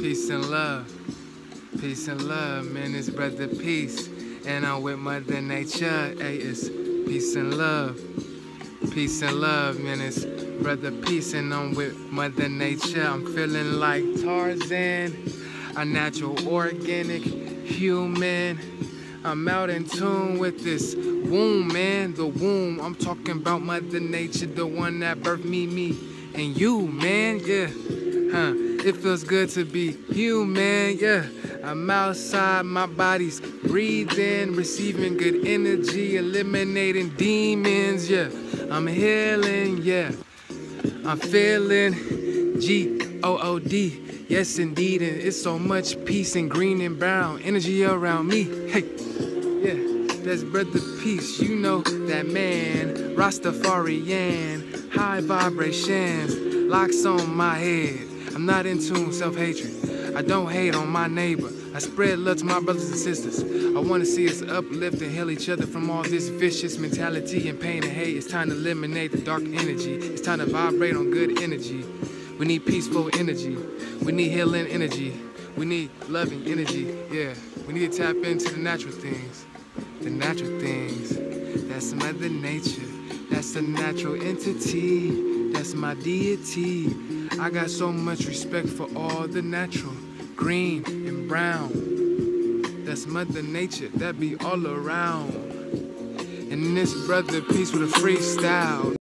Peace and love, Peace and love, man. It's brother peace. And I'm with Mother Nature. Hey, it's peace and love. Peace and love, man. It's brother peace. And I'm with Mother Nature. I'm feeling like Tarzan. A natural, organic human. I'm out in tune with this womb, man. The womb. I'm talking about Mother Nature, the one that birthed me, me, and you, man. Yeah. Huh. It feels good to be human, yeah. I'm outside, my body's breathing, receiving good energy, eliminating demons, yeah. I'm healing, yeah. I'm feeling G O O D, yes indeed, and it's so much peace and green and brown energy around me. Hey, yeah, that's brother peace. You know that man, Rastafarian, high vibrations, locks on my head. I'm not in tune, with self-hatred. I don't hate on my neighbor. I spread love to my brothers and sisters. I want to see us uplift and heal each other from all this vicious mentality and pain and hate. It's time to eliminate the dark energy. It's time to vibrate on good energy. We need peaceful energy. We need healing energy. We need loving energy. Yeah, we need to tap into the natural things. The natural things. That's Mother Nature. That's a natural entity. That's my deity. I got so much respect for all the natural, green and brown. That's Mother Nature, that be all around. And this brother peace with a freestyle.